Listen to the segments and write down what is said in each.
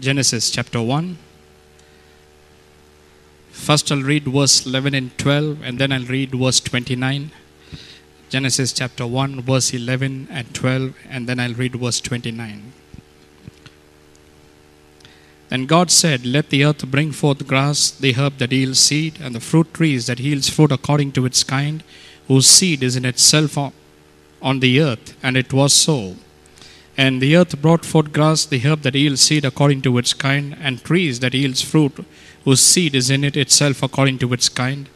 Genesis chapter 1. First, I'll read verse 11 and 12, and then I'll read verse 29. Genesis chapter 1, verse 11 and 12, and then I'll read verse 29. Then God said, Let the earth bring forth grass, the herb that yields seed, and the fruit trees that yields fruit according to its kind, whose seed is in itself on the earth. And it was so. And the earth brought forth grass, the herb that yields seed according to its kind, and trees that yields fruit, whose seed is in it itself according to its kind.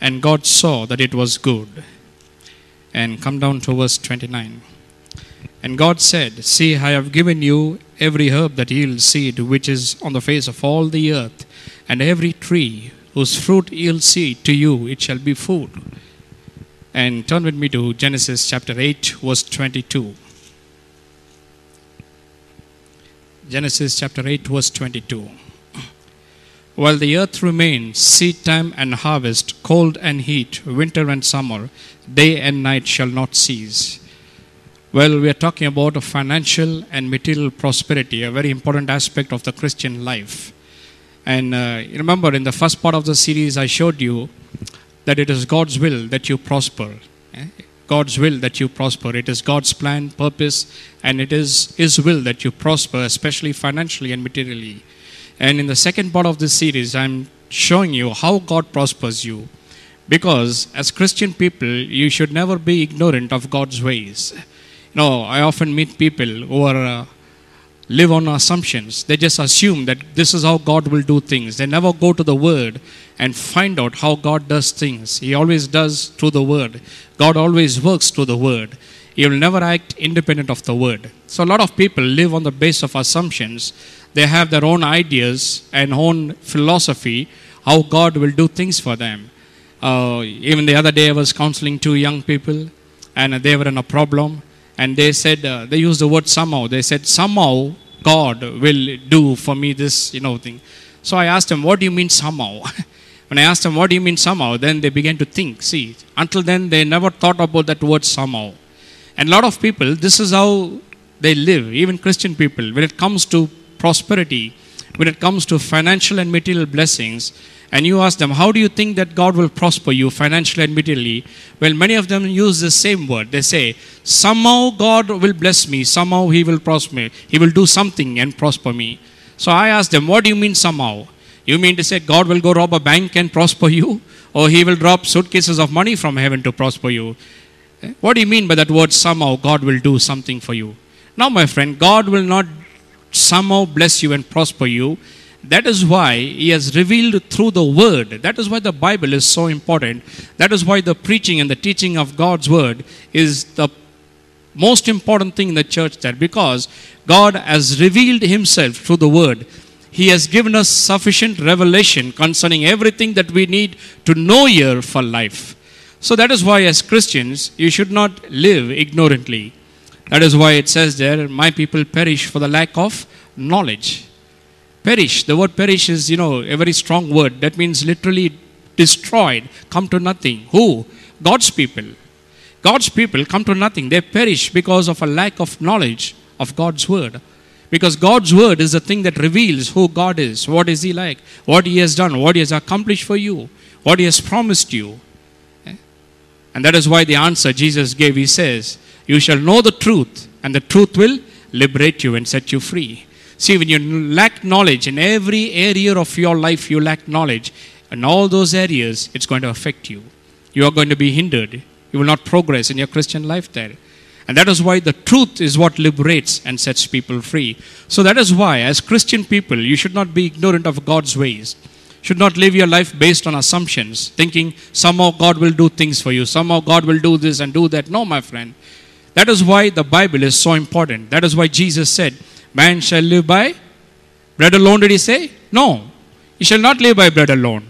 And God saw that it was good. And come down to verse 29. And God said, See, I have given you every herb that yields seed, which is on the face of all the earth, and every tree whose fruit yields seed, to you it shall be food. And turn with me to Genesis chapter 8, verse 22. Genesis chapter 8, verse 22. While the earth remains, seed time and harvest, cold and heat, winter and summer, day and night shall not cease. Well, we are talking about financial and material prosperity, a very important aspect of the Christian life. And uh, remember, in the first part of the series, I showed you that it is God's will that you prosper. Eh? God's will that you prosper. It is God's plan, purpose, and it is His will that you prosper, especially financially and materially. And in the second part of this series, I'm showing you how God prospers you. Because as Christian people, you should never be ignorant of God's ways. You know, I often meet people who are uh, live on assumptions. They just assume that this is how God will do things. They never go to the Word and find out how God does things. He always does through the Word. God always works through the Word. He will never act independent of the Word. So, a lot of people live on the base of assumptions. They have their own ideas and own philosophy how God will do things for them. Uh, even the other day, I was counseling two young people, and they were in a problem and they said uh, they used the word somehow. They said somehow god will do for me this you know thing. So i asked them what do you mean somehow? When i asked them what do you mean somehow? Then they began to think. See until then they never thought about that word somehow. And a lot of people this is how they live even christian people. When it comes to prosperity when it comes to financial and material blessings and you ask them, How do you think that God will prosper you financially and materially? Well, many of them use the same word. They say, Somehow God will bless me, somehow He will prosper me, He will do something and prosper me. So I ask them, What do you mean somehow? You mean to say God will go rob a bank and prosper you? Or He will drop suitcases of money from heaven to prosper you? Eh? What do you mean by that word somehow God will do something for you? Now, my friend, God will not somehow bless you and prosper you. That is why He has revealed through the Word. That is why the Bible is so important. That is why the preaching and the teaching of God's Word is the most important thing in the church there because God has revealed Himself through the Word. He has given us sufficient revelation concerning everything that we need to know here for life. So that is why, as Christians, you should not live ignorantly. That is why it says there, My people perish for the lack of knowledge. Perish. The word perish is, you know, a very strong word. That means literally destroyed, come to nothing. Who? God's people. God's people come to nothing. They perish because of a lack of knowledge of God's word. Because God's word is the thing that reveals who God is, what is He like, what He has done, what He has accomplished for you, what He has promised you. Eh? And that is why the answer Jesus gave, He says, You shall know the truth, and the truth will liberate you and set you free. See, when you lack knowledge in every area of your life, you lack knowledge. In all those areas, it's going to affect you. You are going to be hindered. You will not progress in your Christian life there. And that is why the truth is what liberates and sets people free. So that is why, as Christian people, you should not be ignorant of God's ways. Should not live your life based on assumptions, thinking somehow God will do things for you, somehow God will do this and do that. No, my friend. That is why the Bible is so important. That is why Jesus said, Man shall live by bread alone, did he say? No. He shall not live by bread alone.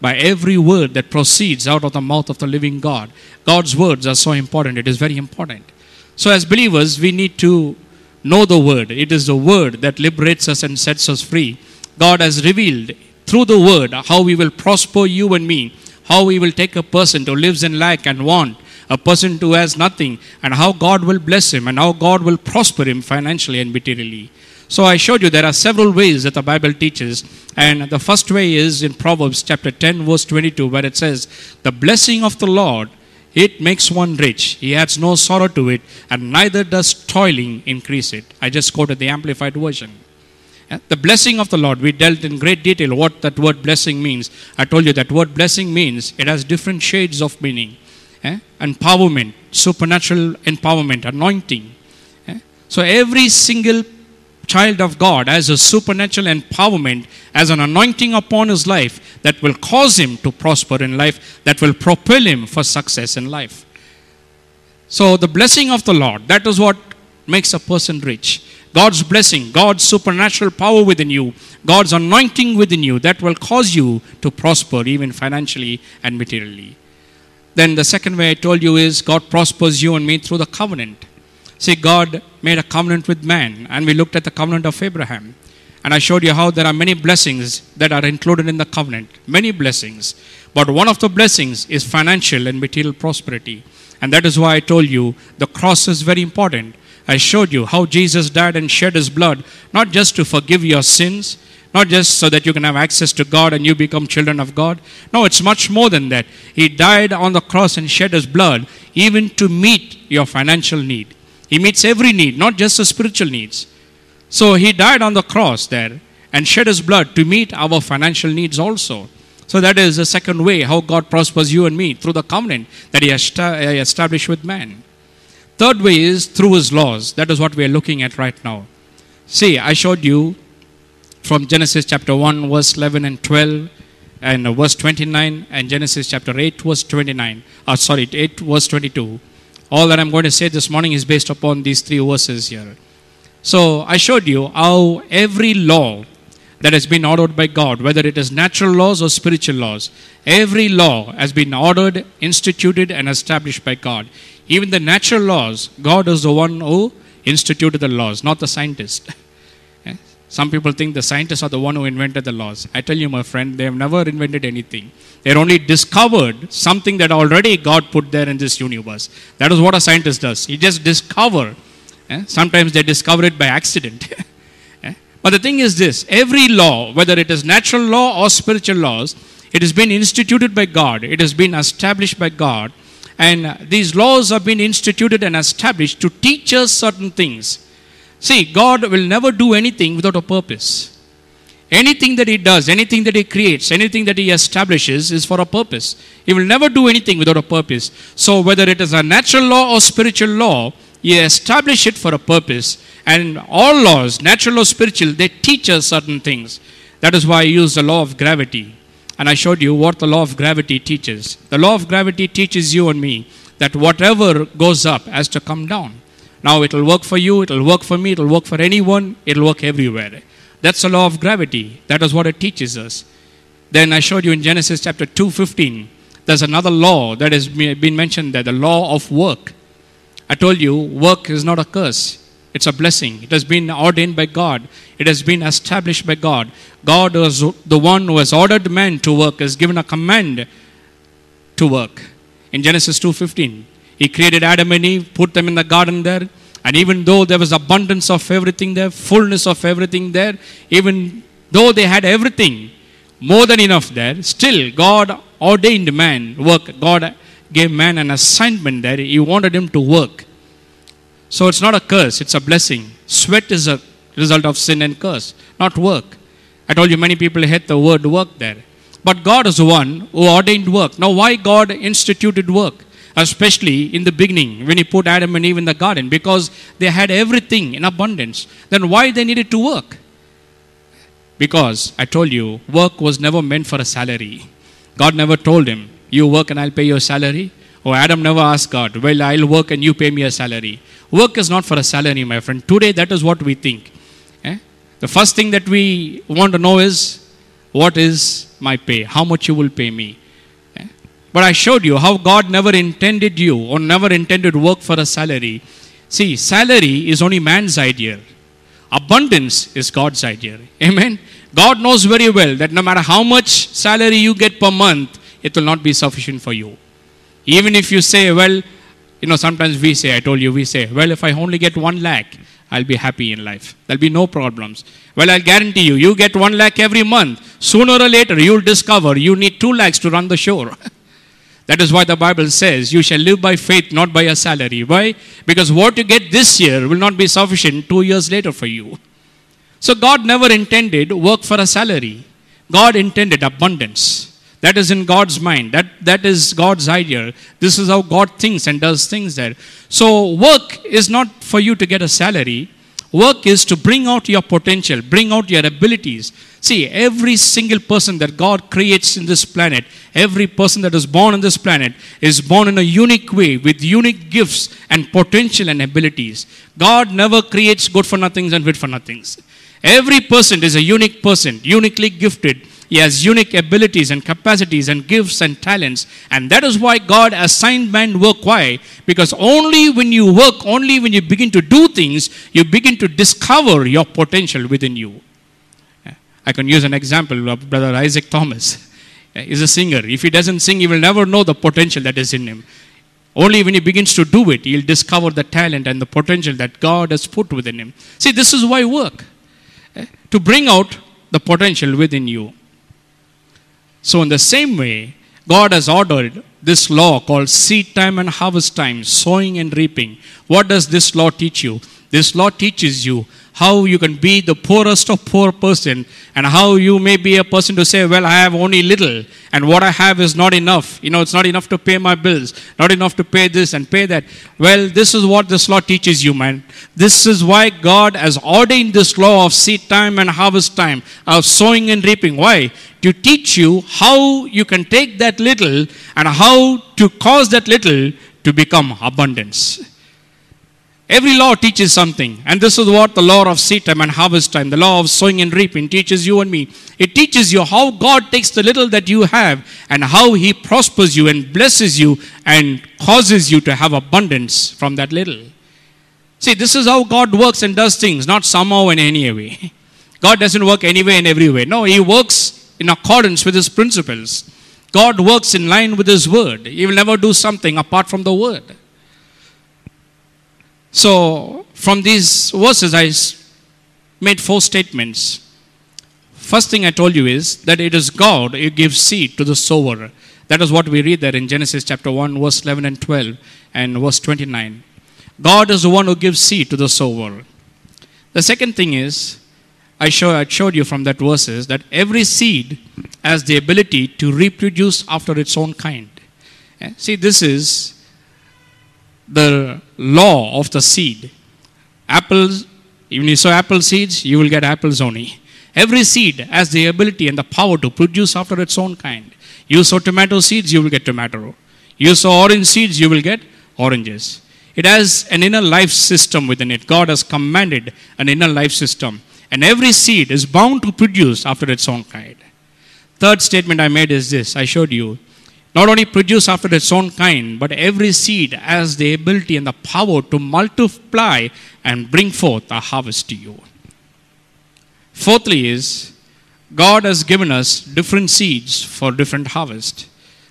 By every word that proceeds out of the mouth of the living God. God's words are so important. It is very important. So, as believers, we need to know the word. It is the word that liberates us and sets us free. God has revealed through the word how we will prosper you and me, how we will take a person who lives in lack and want, a person who has nothing, and how God will bless him and how God will prosper him financially and materially. So I showed you there are several ways that the Bible teaches. And the first way is in Proverbs chapter 10, verse 22, where it says, The blessing of the Lord, it makes one rich. He adds no sorrow to it, and neither does toiling increase it. I just quoted the Amplified Version. The blessing of the Lord, we dealt in great detail what that word blessing means. I told you that word blessing means it has different shades of meaning. Yeah, Empowerment, supernatural empowerment, anointing. Yeah, So every single child of God has a supernatural empowerment, as an anointing upon his life that will cause him to prosper in life, that will propel him for success in life. So the blessing of the Lord, that is what makes a person rich. God's blessing, God's supernatural power within you, God's anointing within you, that will cause you to prosper even financially and materially. Then the second way I told you is God prospers you and me through the covenant. See, God made a covenant with man, and we looked at the covenant of Abraham. And I showed you how there are many blessings that are included in the covenant. Many blessings. But one of the blessings is financial and material prosperity. And that is why I told you the cross is very important. I showed you how Jesus died and shed his blood, not just to forgive your sins, not just so that you can have access to God and you become children of God. No, it's much more than that. He died on the cross and shed his blood even to meet your financial need. He meets every need, not just the spiritual needs. So he died on the cross there and shed his blood to meet our financial needs also. So that is the second way how God prospers you and me through the covenant that he established with man. Third way is through his laws. That is what we are looking at right now. See, I showed you from Genesis chapter 1, verse 11 and 12, and verse 29, and Genesis chapter 8, verse 29. Uh, sorry, 8, verse 22. All that I'm going to say this morning is based upon these three verses here. So I showed you how every law that has been ordered by God, whether it is natural laws or spiritual laws, every law has been ordered, instituted, and established by God. Even the natural laws, God is the one who instituted the laws, not the scientist. Some people think the scientists are the one who invented the laws. I tell you, my friend, they have never invented anything. They're only discovered something that already God put there in this universe. That is what a scientist does. He just discover. eh? Sometimes they discover it by accident. Eh? But the thing is this every law, whether it is natural law or spiritual laws, it has been instituted by God, it has been established by God, and these laws have been instituted and established to teach us certain things. See, God will never do anything without a purpose. Anything that He does, anything that He creates, anything that He establishes is for a purpose. He will never do anything without a purpose. So, whether it is a natural law or spiritual law, He established it for a purpose. And all laws, natural or spiritual, they teach us certain things. That is why I use the law of gravity. And I showed you what the law of gravity teaches. The law of gravity teaches you and me that whatever goes up has to come down. Now it will work for you, it will work for me, it will work for anyone, it will work everywhere. That's the law of gravity. That is what it teaches us. Then I showed you in Genesis chapter 2:15. There's another law that has been mentioned there, the law of work. I told you, work is not a curse. It's a blessing. It has been ordained by God. It has been established by God. God is the one who has ordered man to work, has given a command to work. In Genesis 2:15, he created Adam and Eve, put them in the garden there, and even though there was abundance of everything there, fullness of everything there, even though they had everything, more than enough there, still God ordained man work. God gave man an assignment there. He wanted him to work. So it's not a curse, it's a blessing. Sweat is a result of sin and curse, not work. I told you many people hate the word work there. But God is the one who ordained work. Now, why God instituted work? Especially in the beginning when He put Adam and Eve in the garden because they had everything in abundance. Then why they needed to work? Because I told you, work was never meant for a salary. God never told him, You work and I'll pay your salary. Or Adam never asked God, Well, I'll work and you pay me a salary. Work is not for a salary, my friend. Today, that is what we think. Eh? The first thing that we want to know is, What is my pay? How much you will pay me? But I showed you how God never intended you or never intended work for a salary. See, salary is only man's idea. Abundance is God's idea. Amen. God knows very well that no matter how much salary you get per month, it will not be sufficient for you. Even if you say, well, you know, sometimes we say, I told you, we say, well, if I only get one lakh, I'll be happy in life. There'll be no problems. Well, I'll guarantee you, you get one lakh every month. Sooner or later, you'll discover you need two lakhs to run the show. that is why the Bible says you shall live by faith, not by a salary. Why? Because what you get this year will not be sufficient two years later for you. So God never intended work for a salary. God intended abundance. That is in God's mind. That, that is God's idea. This is how God thinks and does things there. So, work is not for you to get a salary. Work is to bring out your potential, bring out your abilities. See, every single person that God creates in this planet, every person that is born on this planet, is born in a unique way with unique gifts and potential and abilities. God never creates good for nothings and fit for nothings. Every person is a unique person, uniquely gifted he has unique abilities and capacities and gifts and talents. And that is why God assigned man work. Why? Because only when you work, only when you begin to do things, you begin to discover your potential within you. I can use an example of Brother Isaac Thomas. He's a singer. If he doesn't sing, he will never know the potential that is in him. Only when he begins to do it, he'll discover the talent and the potential that God has put within him. See, this is why work. Eh, to bring out the potential within you. So, in the same way, God has ordered this law called seed time and harvest time, sowing and reaping. What does this law teach you? This law teaches you how you can be the poorest of poor person and how you may be a person to say, well, I have only little and what I have is not enough. You know, it's not enough to pay my bills, not enough to pay this and pay that. Well, this is what this law teaches you, man. This is why God has ordained this law of seed time and harvest time, of sowing and reaping. Why? To teach you how you can take that little and how to cause that little to become abundance. Every law teaches something. And this is what the law of seed time and harvest time, the law of sowing and reaping teaches you and me. It teaches you how God takes the little that you have and how He prospers you and blesses you and causes you to have abundance from that little. See, this is how God works and does things, not somehow in any way. God doesn't work anyway and every way. No, He works in accordance with His principles. God works in line with His word. He will never do something apart from the word. So, from these verses, I made four statements. First thing I told you is that it is God who gives seed to the sower. That is what we read there in Genesis chapter 1, verse 11 and 12, and verse 29. God is the one who gives seed to the sower. The second thing is, I, show, I showed you from that verses that every seed has the ability to reproduce after its own kind. Eh, see, this is the law of the seed. Apples, when you sow apple seeds, you will get apples only. Every seed has the ability and the power to produce after its own kind. You sow tomato seeds, you will get tomato. You sow orange seeds, you will get oranges. It has an inner life system within it. God has commanded an inner life system. And every seed is bound to produce after its own kind. Third statement I made is this I showed you not only produce after its own kind, but every seed has the ability and the power to multiply and bring forth a harvest to you. Fourthly, is God has given us different seeds for different harvest.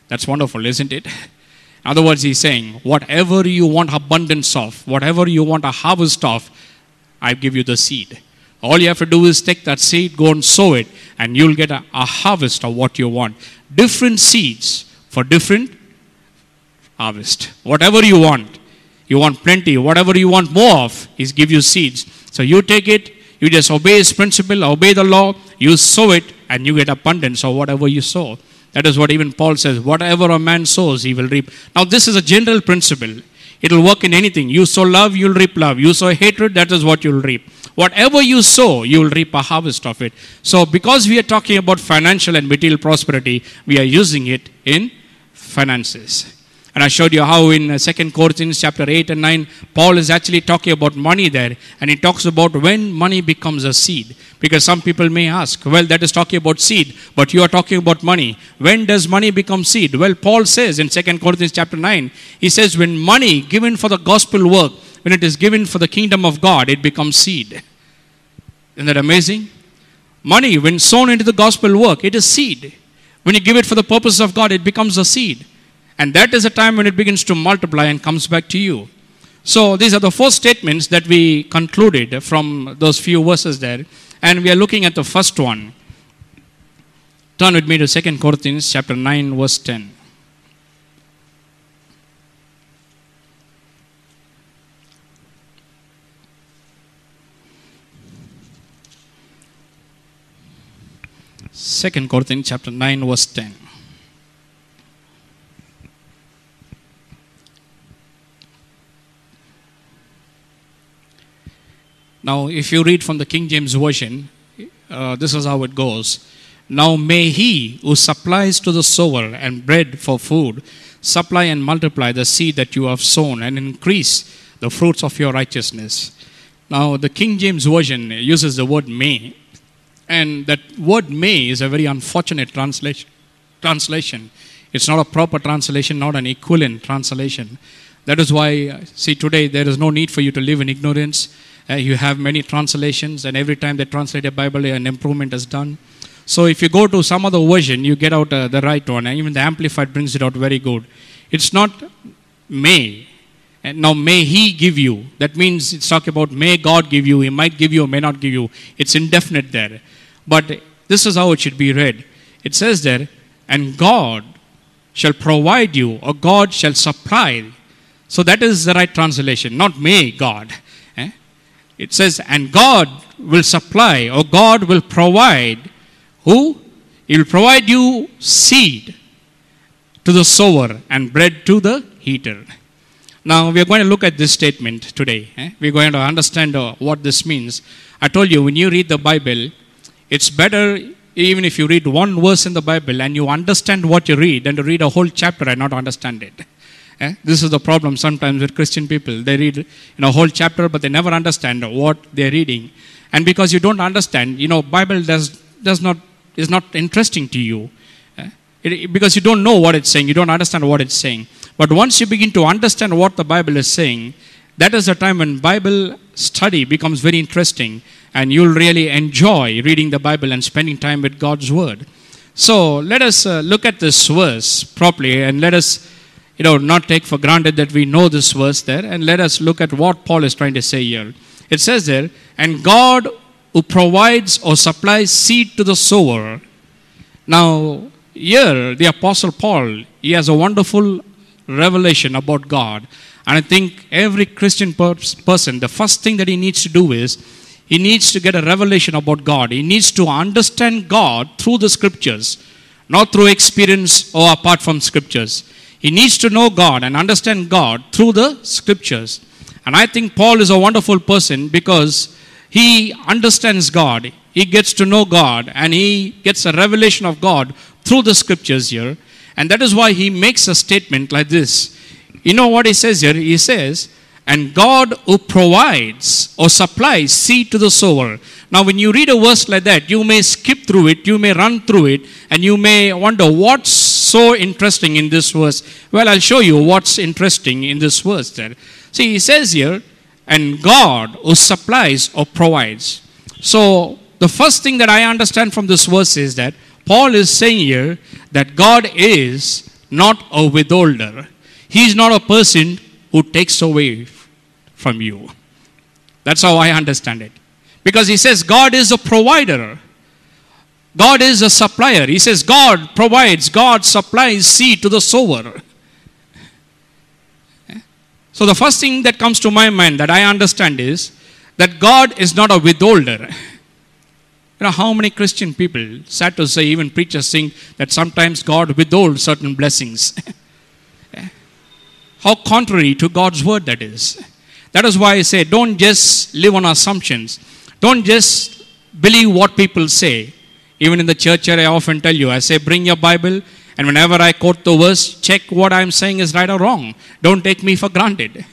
That's wonderful, isn't it? In other words, He's saying, whatever you want abundance of, whatever you want a harvest of, I give you the seed. All you have to do is take that seed, go and sow it, and you'll get a, a harvest of what you want. Different seeds for different harvest. Whatever you want, you want plenty. Whatever you want more of, is give you seeds. So you take it, you just obey His principle, obey the law, you sow it, and you get abundance of whatever you sow. That is what even Paul says whatever a man sows, he will reap. Now, this is a general principle. It will work in anything. You sow love, you'll reap love. You sow hatred, that is what you'll reap. Whatever you sow, you will reap a harvest of it. So, because we are talking about financial and material prosperity, we are using it in finances. And I showed you how in 2 uh, Corinthians chapter 8 and 9, Paul is actually talking about money there. And he talks about when money becomes a seed. Because some people may ask, well, that is talking about seed, but you are talking about money. When does money become seed? Well, Paul says in 2 Corinthians chapter 9, he says, when money given for the gospel work, when it is given for the kingdom of God, it becomes seed. Isn't that amazing? Money, when sown into the gospel work, it is seed. When you give it for the purpose of God, it becomes a seed. And that is a time when it begins to multiply and comes back to you. So these are the four statements that we concluded from those few verses there. And we are looking at the first one. Turn with me to 2 Corinthians chapter 9, verse 10. Second Corinthians chapter 9, verse 10. Now, if you read from the King James Version, uh, this is how it goes. Now may he who supplies to the sower and bread for food supply and multiply the seed that you have sown and increase the fruits of your righteousness. Now, the King James Version uses the word may, and that word may is a very unfortunate translation. translation. It's not a proper translation, not an equivalent translation. That is why, see, today there is no need for you to live in ignorance. Uh, you have many translations, and every time they translate a Bible, an improvement is done. So if you go to some other version, you get out uh, the right one, and even the Amplified brings it out very good. It's not may. And now may he give you. That means it's talking about may God give you. He might give you or may not give you. It's indefinite there. But this is how it should be read. It says there, and God shall provide you, or God shall supply. So that is the right translation, not may God. Eh? It says, and God will supply, or God will provide. Who? He will provide you seed to the sower and bread to the heater. Now, we are going to look at this statement today. eh? We're going to understand uh, what this means. I told you, when you read the Bible, it's better even if you read one verse in the Bible and you understand what you read than to read a whole chapter and not understand it. Eh? This is the problem sometimes with Christian people. They read you know, a whole chapter, but they never understand what they're reading. And because you don't understand, you know, Bible does, does not, is not interesting to you. eh? It- because you don't know what it's saying, you don't understand what it's saying. But once you begin to understand what the Bible is saying, that is the time when Bible study becomes very interesting and you'll really enjoy reading the Bible and spending time with God's Word. So let us uh, look at this verse properly and let us, you know, not take for granted that we know this verse there and let us look at what Paul is trying to say here. It says there, and God who provides or supplies seed to the sower. Now, here, the Apostle Paul, he has a wonderful revelation about God. And I think every Christian pers- person, the first thing that he needs to do is he needs to get a revelation about God. He needs to understand God through the scriptures, not through experience or apart from scriptures. He needs to know God and understand God through the scriptures. And I think Paul is a wonderful person because he understands God. He gets to know God and he gets a revelation of God through the scriptures here. And that is why he makes a statement like this. You know what he says here? He says, and God who provides or supplies seed to the sower. Now, when you read a verse like that, you may skip through it, you may run through it, and you may wonder what's so interesting in this verse. Well, I'll show you what's interesting in this verse there. See, he says here, and God who supplies or provides. So, the first thing that I understand from this verse is that Paul is saying here that God is not a withholder. He is not a person who takes away from you. That's how I understand it. Because he says God is a provider. God is a supplier. He says God provides, God supplies seed to the sower. Eh? So the first thing that comes to my mind that I understand is that God is not a withholder. You know, how many Christian people, sad to say, even preachers think that sometimes God withholds certain blessings. how contrary to God's word that is. That is why I say, don't just live on assumptions. Don't just believe what people say. Even in the church here, I often tell you, I say, bring your Bible, and whenever I quote the verse, check what I'm saying is right or wrong. Don't take me for granted.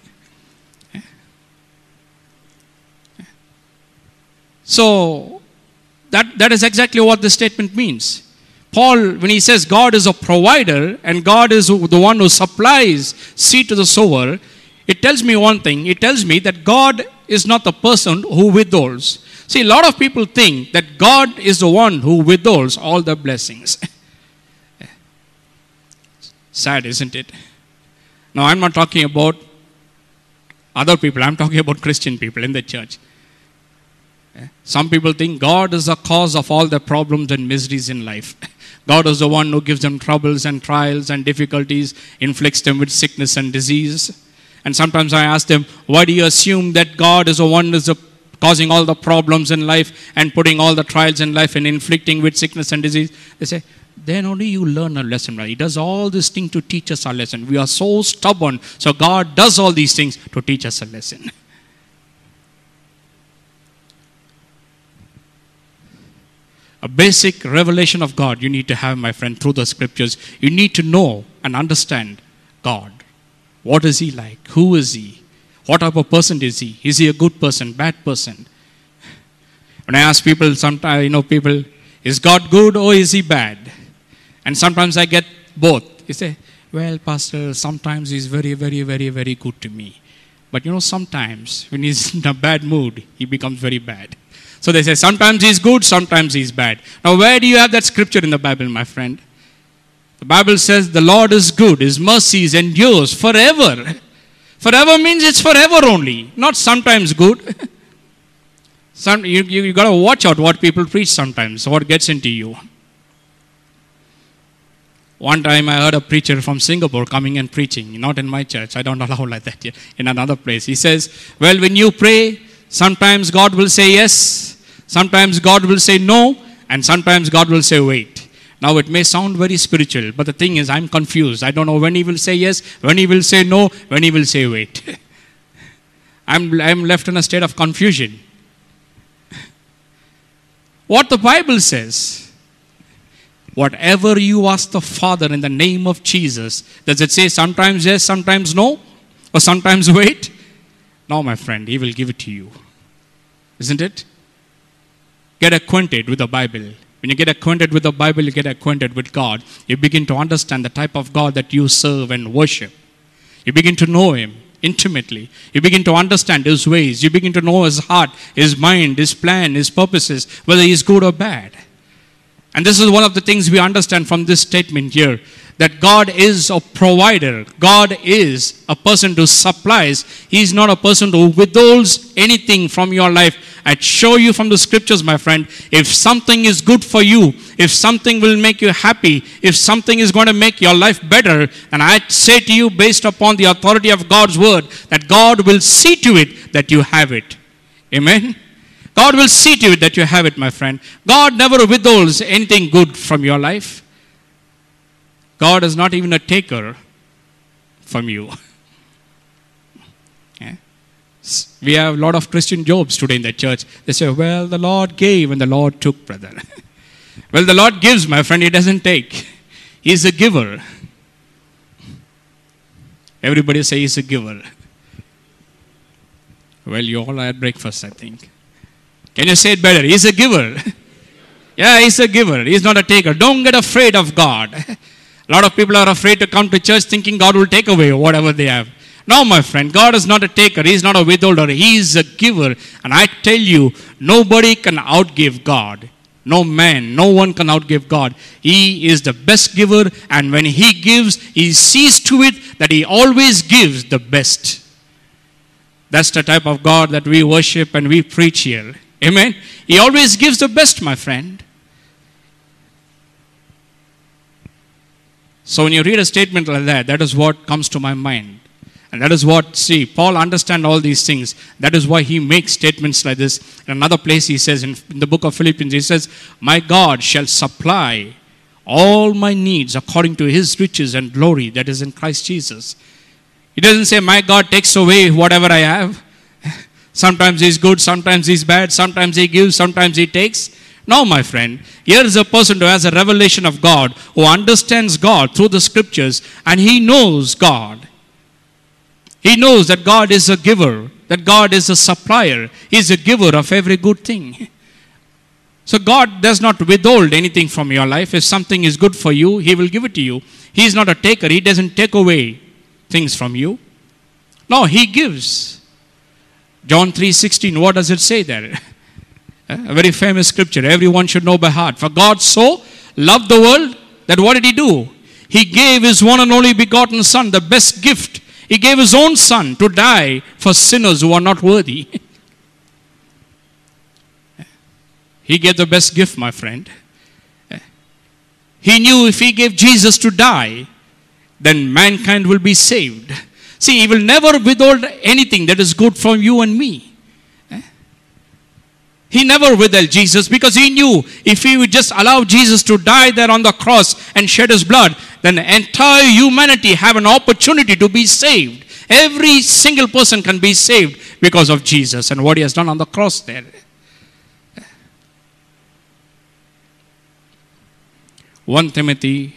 So, that, that is exactly what this statement means. Paul, when he says God is a provider and God is the one who supplies seed to the sower, it tells me one thing. It tells me that God is not the person who withholds. See, a lot of people think that God is the one who withholds all the blessings. Sad, isn't it? Now, I'm not talking about Other people, I'm talking about Christian people in the church. Eh? Some people think God is the cause of all the problems and miseries in life. God is the one who gives them troubles and trials and difficulties, inflicts them with sickness and disease. And sometimes I ask them, why do you assume that God is the one who is causing all the problems in life and putting all the trials in life and inflicting with sickness and disease? They say, then only you learn a lesson. Right? He does all these things to teach us a lesson. We are so stubborn. So God does all these things to teach us a lesson. a basic revelation of God you need to have, my friend, through the scriptures. You need to know and understand God. What is He like? Who is He? What type of person is He? Is He a good person, bad person? When I ask people, sometimes, you know, people, is God good or is He bad? And sometimes I get both. You say, well, Pastor, sometimes he's very, very, very, very good to me. But you know, sometimes when he's in a bad mood, he becomes very bad. So they say, sometimes he's good, sometimes he's bad. Now, where do you have that scripture in the Bible, my friend? The Bible says, the Lord is good, his mercies endures forever. Forever means it's forever only, not sometimes good. Some, you you, you got to watch out what people preach sometimes, what gets into you. One time I heard a preacher from Singapore coming and preaching, not in my church, I don't allow like that, in another place. He says, Well, when you pray, sometimes God will say yes, sometimes God will say no, and sometimes God will say wait. Now it may sound very spiritual, but the thing is, I'm confused. I don't know when he will say yes, when he will say no, when he will say wait. I'm, I'm left in a state of confusion. What the Bible says, Whatever you ask the Father in the name of Jesus, does it say sometimes yes, sometimes no? Or sometimes wait? No, my friend, He will give it to you. Isn't it? Get acquainted with the Bible. When you get acquainted with the Bible, you get acquainted with God. You begin to understand the type of God that you serve and worship. You begin to know Him intimately. You begin to understand His ways. You begin to know His heart, His mind, His plan, His purposes, whether He's good or bad. And this is one of the things we understand from this statement here that God is a provider. God is a person who supplies. He is not a person who withholds anything from your life. I show you from the scriptures, my friend, if something is good for you, if something will make you happy, if something is going to make your life better, and I say to you, based upon the authority of God's word, that God will see to it that you have it. Amen. God will see to it that you have it, my friend. God never withholds anything good from your life. God is not even a taker from you. yeah? We have a lot of Christian Jobs today in the church. They say, Well, the Lord gave and the Lord took, brother. well, the Lord gives, my friend, He doesn't take. He's a giver. Everybody say He's a giver. Well, you all had breakfast, I think. Can you say it better? He's a giver. yeah, he's a giver. He's not a taker. Don't get afraid of God. A lot of people are afraid to come to church thinking God will take away whatever they have. No, my friend, God is not a taker. He's not a withholder. He is a giver. And I tell you, nobody can outgive God. No man, no one can outgive God. He is the best giver, and when He gives, He sees to it that He always gives the best. That's the type of God that we worship and we preach here. Amen. He always gives the best, my friend. So when you read a statement like that, that is what comes to my mind. And that is what, see, Paul understand all these things. That is why he makes statements like this. In another place he says, in, in the book of Philippians, he says, My God shall supply all my needs according to his riches and glory that is in Christ Jesus. He doesn't say, My God takes away whatever I have. Sometimes he's good, sometimes he's bad, sometimes he gives, sometimes he takes. No, my friend. Here is a person who has a revelation of God, who understands God through the scriptures, and he knows God. He knows that God is a giver, that God is a supplier. He is a giver of every good thing. So God does not withhold anything from your life. If something is good for you, He will give it to you. He is not a taker. He doesn't take away things from you. No, He gives. John 3:16, what does it say there? A very famous scripture. Everyone should know by heart. For God so loved the world that what did he do? He gave his one and only begotten son, the best gift He gave his own son to die for sinners who are not worthy. he gave the best gift, my friend. He knew if he gave Jesus to die, then mankind will be saved. See, he will never withhold anything that is good from you and me. He never withheld Jesus because he knew if he would just allow Jesus to die there on the cross and shed his blood, then the entire humanity have an opportunity to be saved. Every single person can be saved because of Jesus and what he has done on the cross there. 1 Timothy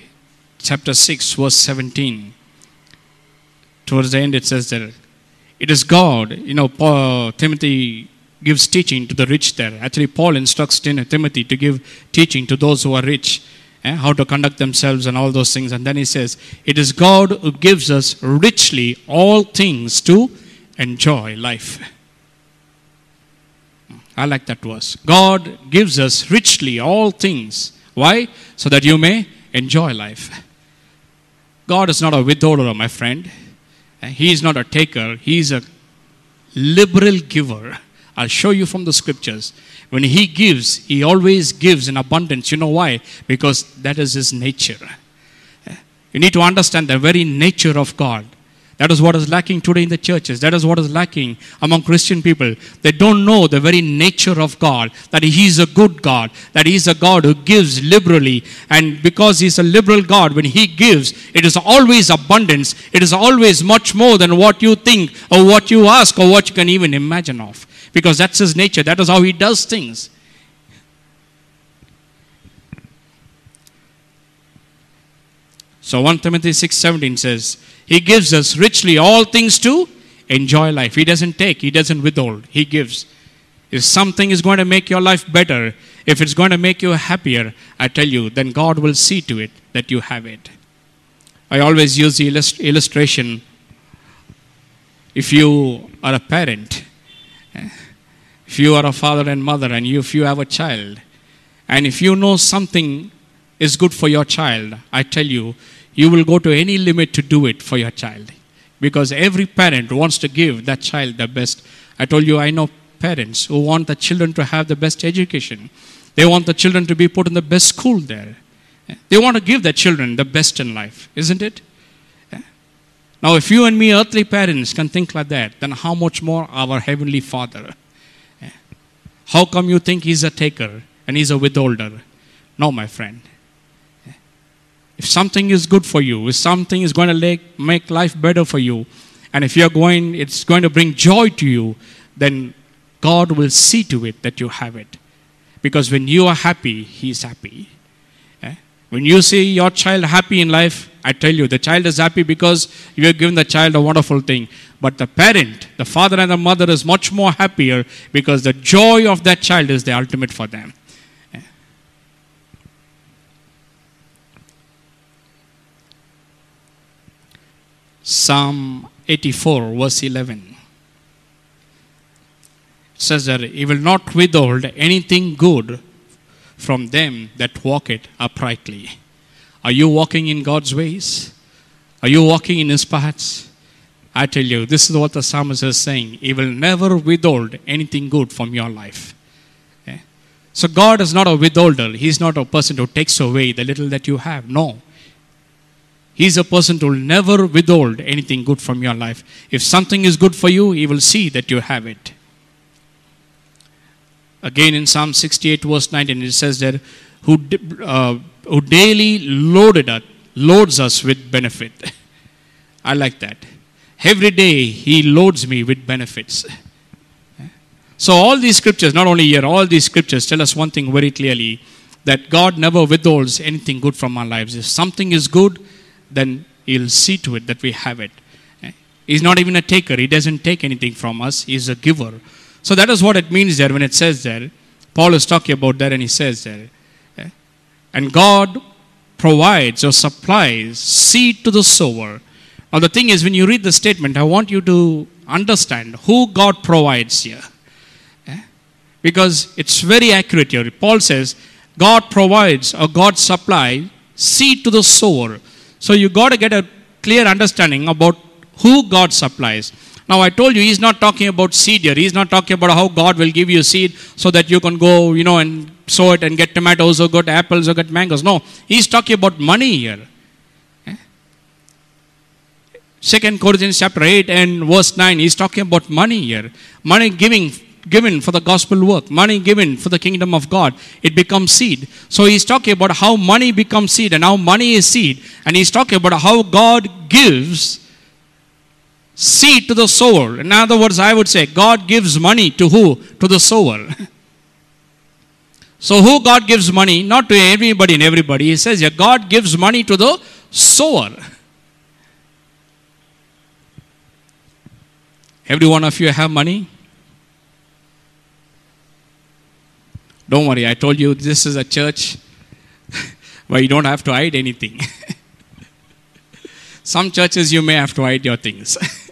chapter 6 verse 17 towards the end it says that it is God you know Paul, Timothy gives teaching to the rich there actually Paul instructs Timothy to give teaching to those who are rich eh, how to conduct themselves and all those things and then he says it is God who gives us richly all things to enjoy life I like that verse God gives us richly all things why? So that you may enjoy life. God is not a withholder, my friend. He is not a taker. He is a liberal giver. I'll show you from the scriptures. When He gives, He always gives in abundance. You know why? Because that is His nature. You need to understand the very nature of God. That is what is lacking today in the churches. That is what is lacking among Christian people. They don't know the very nature of God, that He is a good God, that He is a God who gives liberally. And because He is a liberal God, when He gives, it is always abundance. It is always much more than what you think or what you ask or what you can even imagine of. Because that's His nature. That is how He does things. So 1 Timothy 6:17 says, he gives us richly all things to enjoy life. He doesn't take, He doesn't withhold, He gives. If something is going to make your life better, if it's going to make you happier, I tell you, then God will see to it that you have it. I always use the illustration if you are a parent, eh, if you are a father and mother, and you, if you have a child, and if you know something is good for your child, I tell you, you will go to any limit to do it for your child. Because every parent wants to give that child the best. I told you, I know parents who want the children to have the best education. They want the children to be put in the best school there. They want to give their children the best in life, isn't it? Now, if you and me, earthly parents, can think like that, then how much more our Heavenly Father? How come you think He's a taker and He's a withholder? No, my friend. If something is good for you, if something is going to make life better for you, and if you're going, it's going to bring joy to you, then God will see to it that you have it. Because when you are happy, He's happy. Eh? When you see your child happy in life, I tell you, the child is happy because you have given the child a wonderful thing. But the parent, the father and the mother, is much more happier because the joy of that child is the ultimate for them. Psalm 84, verse 11. It says that he will not withhold anything good from them that walk it uprightly. Are you walking in God's ways? Are you walking in his paths? I tell you, this is what the psalmist is saying. He will never withhold anything good from your life. So God is not a withholder. He's not a person who takes away the little that you have. No. He's a person who will never withhold anything good from your life. If something is good for you, He will see that you have it. Again in Psalm 68, verse 19, it says that, who, uh, who daily loaded us, loads us with benefit. I like that. Every day He loads me with benefits. So, all these scriptures, not only here, all these scriptures tell us one thing very clearly that God never withholds anything good from our lives. If something is good, then He'll see to it that we have it. He's not even a taker, He doesn't take anything from us, He's a giver. So that is what it means there when it says there. Paul is talking about that and he says there. And God provides or supplies seed to the sower. Now, the thing is, when you read the statement, I want you to understand who God provides here. Eh? Because it's very accurate here. Paul says, God provides or God supplies seed to the sower. So you got to get a clear understanding about who God supplies. Now, I told you he's not talking about seed here. He's not talking about how God will give you seed so that you can go, you know, and sow it and get tomatoes or get apples or get mangoes. No, he's talking about money here. Second Corinthians chapter 8 and verse 9, he's talking about money here. Money giving given for the gospel work, money given for the kingdom of God, it becomes seed. So he's talking about how money becomes seed and how money is seed. And he's talking about how God gives seed to the sower. In other words, I would say God gives money to who? To the sower. so who God gives money? Not to everybody and everybody. He says, yeah, God gives money to the sower. Every one of you have money? Don't worry, I told you this is a church where you don't have to hide anything. some churches you may have to hide your things.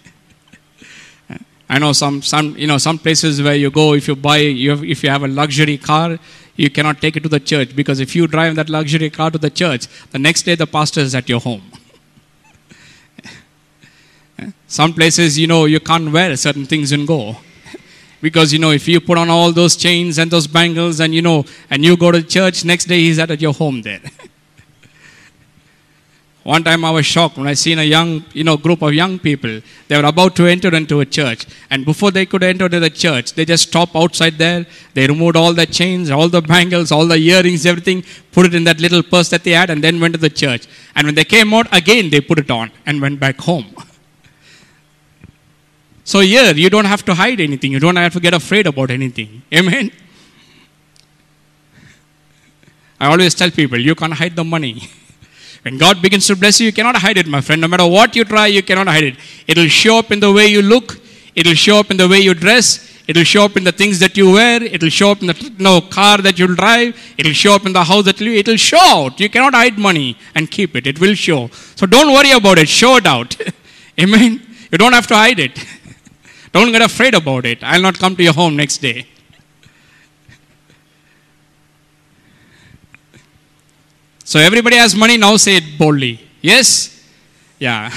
I know some, some, you know, some places where you go, if you buy, you have, if you have a luxury car, you cannot take it to the church because if you drive that luxury car to the church, the next day the pastor is at your home. Some places, you know, you can't wear certain things and go. because, you know, if you put on all those chains and those bangles and, you know, and you go to church, next day he's at your home there. One time I was shocked when I seen a young, you know, group of young people. They were about to enter into a church. And before they could enter into the church, they just stopped outside there. They removed all the chains, all the bangles, all the earrings, everything, put it in that little purse that they had, and then went to the church. And when they came out, again they put it on and went back home. So here, you don't have to hide anything. You don't have to get afraid about anything. Amen? I always tell people, you can't hide the money. When God begins to bless you, you cannot hide it, my friend. No matter what you try, you cannot hide it. It'll show up in the way you look. It'll show up in the way you dress. It'll show up in the things that you wear. It'll show up in the you know, car that you'll drive. It'll show up in the house that you It'll show out. You cannot hide money and keep it. It will show. So don't worry about it. Show it out. Amen. You don't have to hide it. Don't get afraid about it. I'll not come to your home next day. So everybody has money, now say it boldly. Yes? Yeah.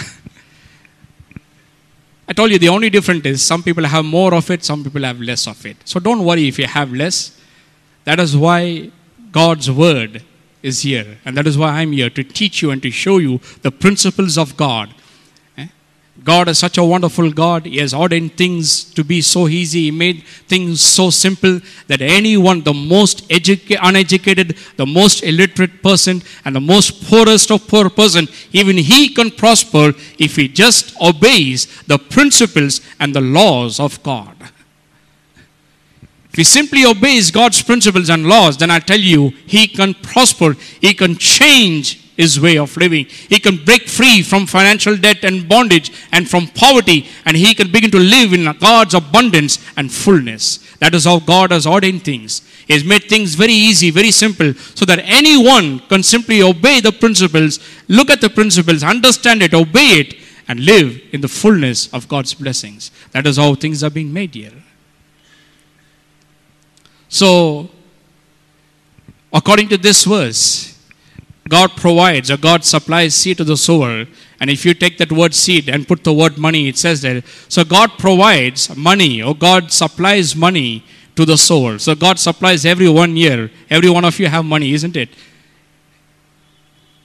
I told you the only difference is some people have more of it, some people have less of it. So don't worry if you have less. That is why God's word is here. And that is why I'm here to teach you and to show you the principles of God God is such a wonderful God. He has ordained things to be so easy. He made things so simple that anyone, the most educa- uneducated, the most illiterate person, and the most poorest of poor person, even he can prosper if he just obeys the principles and the laws of God. If he simply obeys God's principles and laws, then I tell you, he can prosper, he can change his way of living. He can break free from financial debt and bondage and from poverty, and he can begin to live in God's abundance and fullness. That is how God has ordained things. He has made things very easy, very simple, so that anyone can simply obey the principles, look at the principles, understand it, obey it, and live in the fullness of God's blessings. That is how things are being made here. So, according to this verse, God provides or God supplies seed to the sower. And if you take that word seed and put the word money, it says there. So God provides money or God supplies money to the sower. So God supplies every one year. Every one of you have money, isn't it?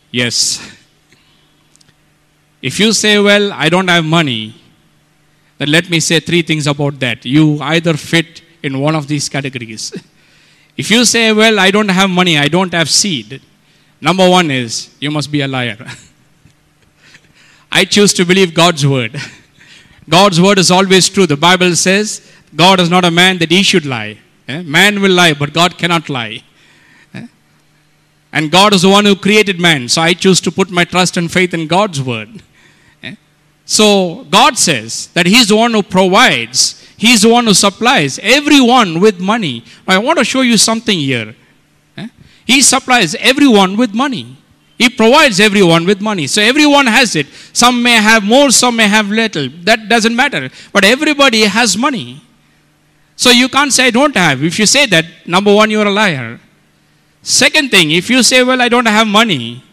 Yes. If you say, well, I don't have money, then let me say three things about that. You either fit in one of these categories. If you say, well, I don't have money, I don't have seed, Number one is you must be a liar. I choose to believe God's word. God's word is always true. The Bible says God is not a man that he should lie. Eh? Man will lie, but God cannot lie. Eh? And God is the one who created man. So I choose to put my trust and faith in God's word. Eh? So God says that He's the one who provides, He's the one who supplies everyone with money. I want to show you something here. He supplies everyone with money. He provides everyone with money. So everyone has it. Some may have more, some may have little. That doesn't matter. But everybody has money. So you can't say, I don't have. If you say that, number one, you're a liar. Second thing, if you say, Well, I don't have money,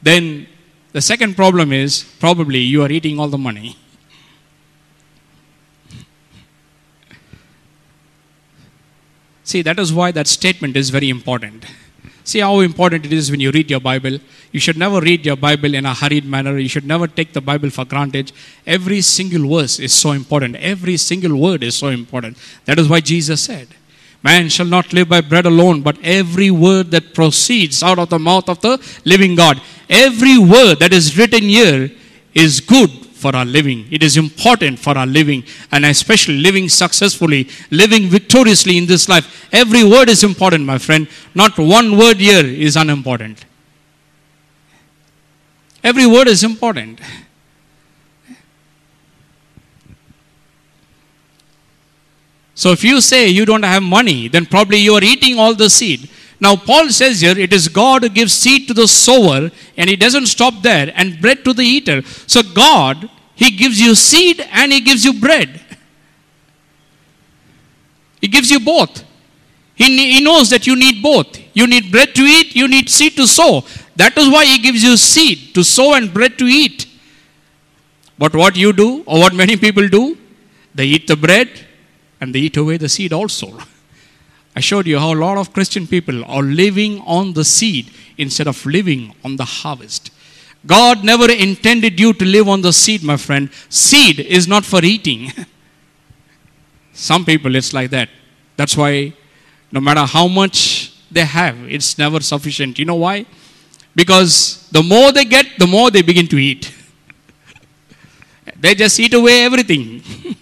then the second problem is probably you are eating all the money. See, that is why that statement is very important. See how important it is when you read your Bible. You should never read your Bible in a hurried manner. You should never take the Bible for granted. Every single verse is so important. Every single word is so important. That is why Jesus said, Man shall not live by bread alone, but every word that proceeds out of the mouth of the living God. Every word that is written here is good for our living. It is important for our living, and especially living successfully, living victoriously in this life. Every word is important, my friend. Not one word here is unimportant. Every word is important. So if you say you don't have money, then probably you are eating all the seed. Now, Paul says here, it is God who gives seed to the sower, and he doesn't stop there, and bread to the eater. So, God, he gives you seed and he gives you bread. He gives you both. He, he knows that you need both. You need bread to eat, you need seed to sow. That is why he gives you seed to sow and bread to eat. But what you do, or what many people do, they eat the bread and they eat away the seed also. I showed you how a lot of Christian people are living on the seed instead of living on the harvest. God never intended you to live on the seed, my friend. Seed is not for eating. Some people, it's like that. That's why no matter how much they have, it's never sufficient. You know why? Because the more they get, the more they begin to eat. they just eat away everything.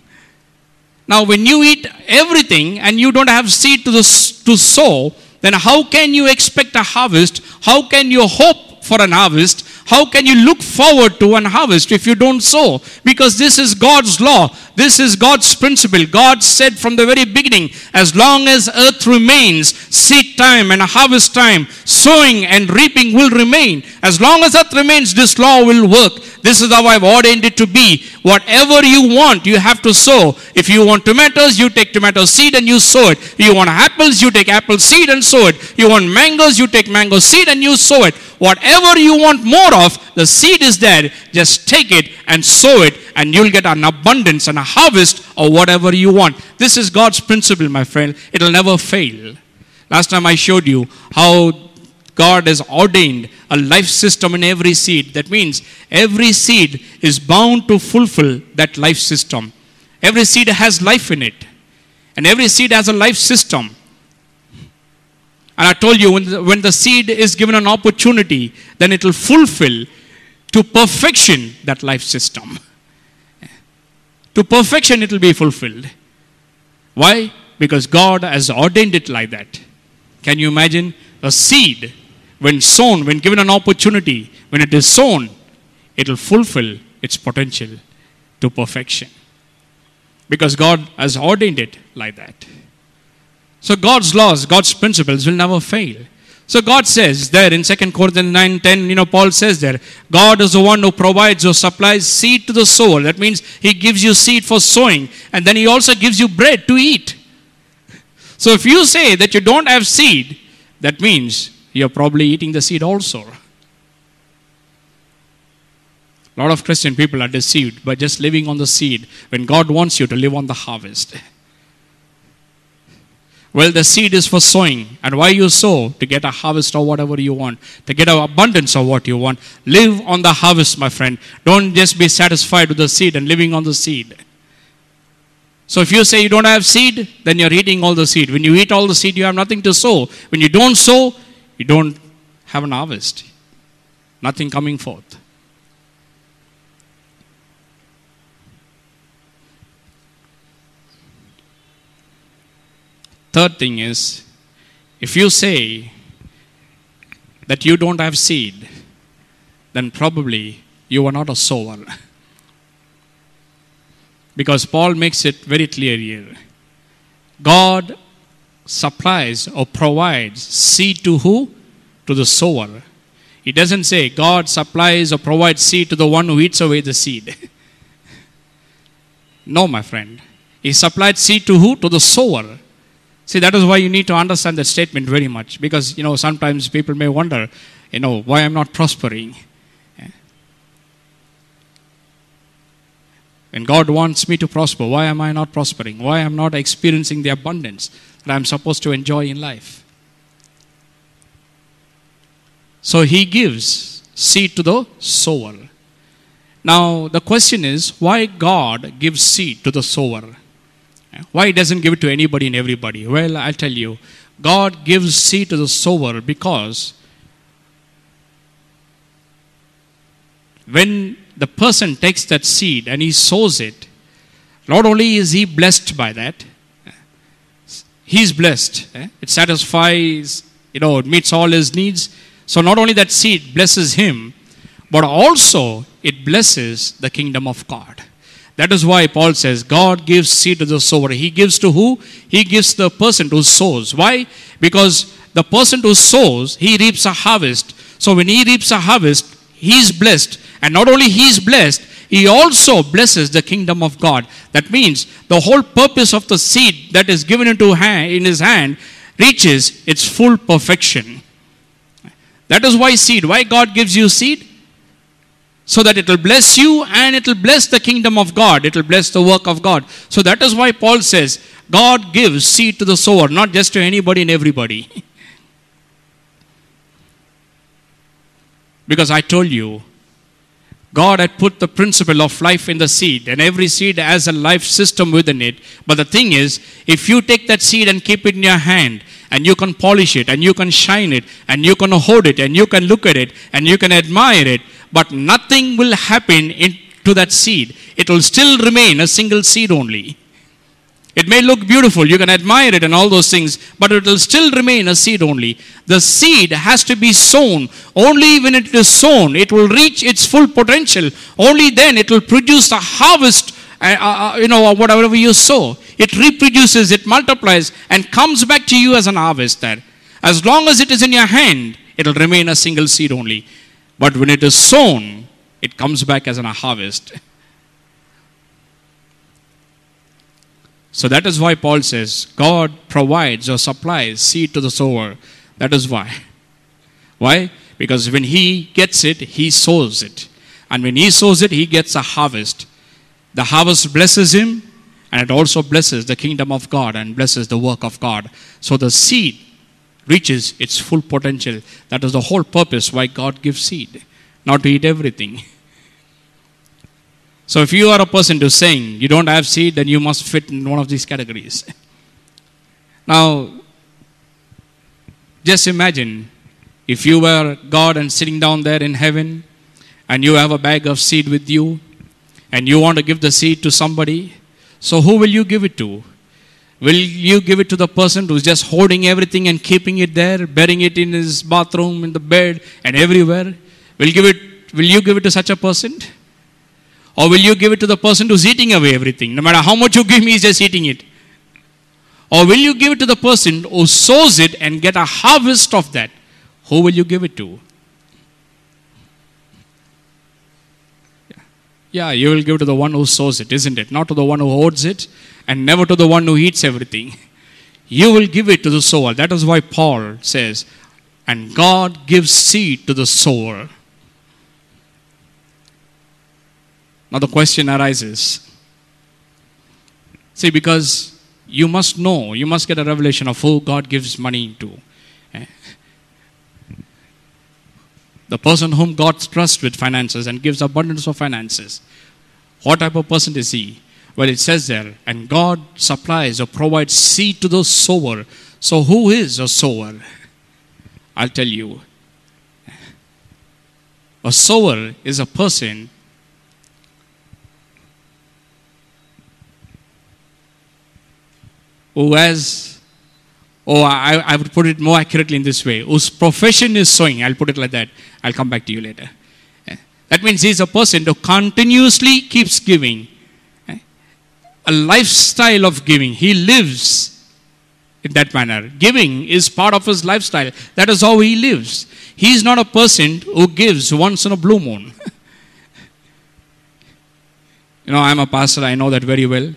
now, when you eat everything and you don't have seed to, the, to sow, then how can you expect a harvest? How can you hope for an harvest? How can you look forward to an harvest if you don't sow? Because this is God's law. This is God's principle. God said from the very beginning, as long as earth remains, seed time and harvest time, sowing and reaping will remain. As long as earth remains, this law will work. This is how I've ordained it to be. Whatever you want, you have to sow. If you want tomatoes, you take tomato seed and you sow it. You want apples, you take apple seed and sow it. You want mangoes, you take mango seed and you sow it. Whatever you want more of, the seed is there. Just take it and sow it, and you'll get an abundance and a harvest of whatever you want. This is God's principle, my friend. It'll never fail. Last time I showed you how God has ordained a life system in every seed. That means every seed is bound to fulfill that life system. Every seed has life in it, and every seed has a life system. And I told you when the, when the seed is given an opportunity, then it will fulfill to perfection that life system. To perfection it will be fulfilled. Why? Because God has ordained it like that. Can you imagine a seed when sown, when given an opportunity, when it is sown, it will fulfill its potential to perfection. Because God has ordained it like that. So God's laws, God's principles will never fail. So God says there in 2 Corinthians 9 10, you know, Paul says there, God is the one who provides or supplies seed to the sower. That means He gives you seed for sowing, and then He also gives you bread to eat. So if you say that you don't have seed, that means you're probably eating the seed also. A lot of Christian people are deceived by just living on the seed when God wants you to live on the harvest. Well, the seed is for sowing. And why you sow? To get a harvest or whatever you want, to get an abundance of what you want. Live on the harvest, my friend. Don't just be satisfied with the seed and living on the seed. So if you say you don't have seed, then you're eating all the seed. When you eat all the seed, you have nothing to sow. When you don't sow, you don't have an harvest. Nothing coming forth. Third thing is, if you say that you don't have seed, then probably you are not a sower. because Paul makes it very clear here. God supplies or provides seed to who? To the sower. He doesn't say God supplies or provides seed to the one who eats away the seed. no, my friend. He supplied seed to who? To the sower. See, that is why you need to understand that statement very much. Because, you know, sometimes people may wonder, you know, why I'm not prospering. When God wants me to prosper, why am I not prospering? Why am I not experiencing the abundance? that I'm supposed to enjoy in life. So he gives seed to the sower. Now the question is why God gives seed to the sower? Why he doesn't give it to anybody and everybody? Well, I'll tell you. God gives seed to the sower because when the person takes that seed and he sows it, not only is he blessed by that, he's blessed. Eh? It satisfies, you know, it meets all his needs. So not only that seed blesses him, but also it blesses the kingdom of God. That is why Paul says God gives seed to the sower. He gives to who? He gives the person who sows. Why? Because the person who sows, he reaps a harvest. So when he reaps a harvest, he is blessed. And not only he is blessed, he also blesses the kingdom of God. That means the whole purpose of the seed that is given into hand, in his hand reaches its full perfection. That is why seed. Why God gives you seed? So that it will bless you and it will bless the kingdom of God. It will bless the work of God. So that is why Paul says God gives seed to the sower, not just to anybody and everybody. because I told you God had put the principle of life in the seed, and every seed has a life system within it. But the thing is, if you take that seed and keep it in your hand, and you can polish it, and you can shine it, and you can hold it, and you can look at it, and you can admire it, but nothing will happen to that seed. It will still remain a single seed only. It may look beautiful, you can admire it and all those things, but it will still remain a seed only. The seed has to be sown. Only when it is sown, it will reach its full potential. Only then it will produce a harvest, uh, uh, uh you know, whatever you sow. It reproduces, it multiplies, and comes back to you as an harvest there. As long as it is in your hand, it will remain a single seed only. But when it is sown, it comes back as a harvest. So that is why Paul says God provides or supplies seed to the sower. That is why. Why? Because when he gets it, he sows it. And when he sows it, he gets a harvest. The harvest blesses him, and it also blesses the kingdom of God and blesses the work of God. So the seed reaches its full potential. That is the whole purpose why God gives seed, not to eat everything. So if you are a person to saying you don't have seed, then you must fit in one of these categories. now, just imagine if you were God and sitting down there in heaven and you have a bag of seed with you and you want to give the seed to somebody, so who will you give it to? Will you give it to the person who's just holding everything and keeping it there, burying it in his bathroom, in the bed, and everywhere? Will, give it, will you give it to such a person? Or will you give it to the person who's eating away everything? No matter how much you give me, he's just eating it. Or will you give it to the person who sows it and get a harvest of that? Who will you give it to? Yeah, you will give to the one who sows it, isn't it? Not to the one who hoards it and never to the one who eats everything. You will give it to the sower. That is why Paul says, and God gives seed to the sower. Now the question arises. See, because you must know, you must get a revelation of who God gives money to. Eh? The person whom God trusts with finances and gives abundance of finances. What type of person is he? Well, it says there, and God supplies or provides seed to the sower. So, who is a sower? I'll tell you. A sower is a person who has, oh, I, I would put it more accurately in this way, whose profession is sowing. I'll put it like that. I'll come back to you later. Eh? That means he's a person who continuously keeps giving. Eh? A lifestyle of giving. He lives in that manner. Giving is part of his lifestyle. That is how he lives. He is not a person who gives once in a blue moon. you know, I'm a pastor, I know that very well.